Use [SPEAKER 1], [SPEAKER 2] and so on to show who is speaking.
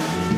[SPEAKER 1] Bye.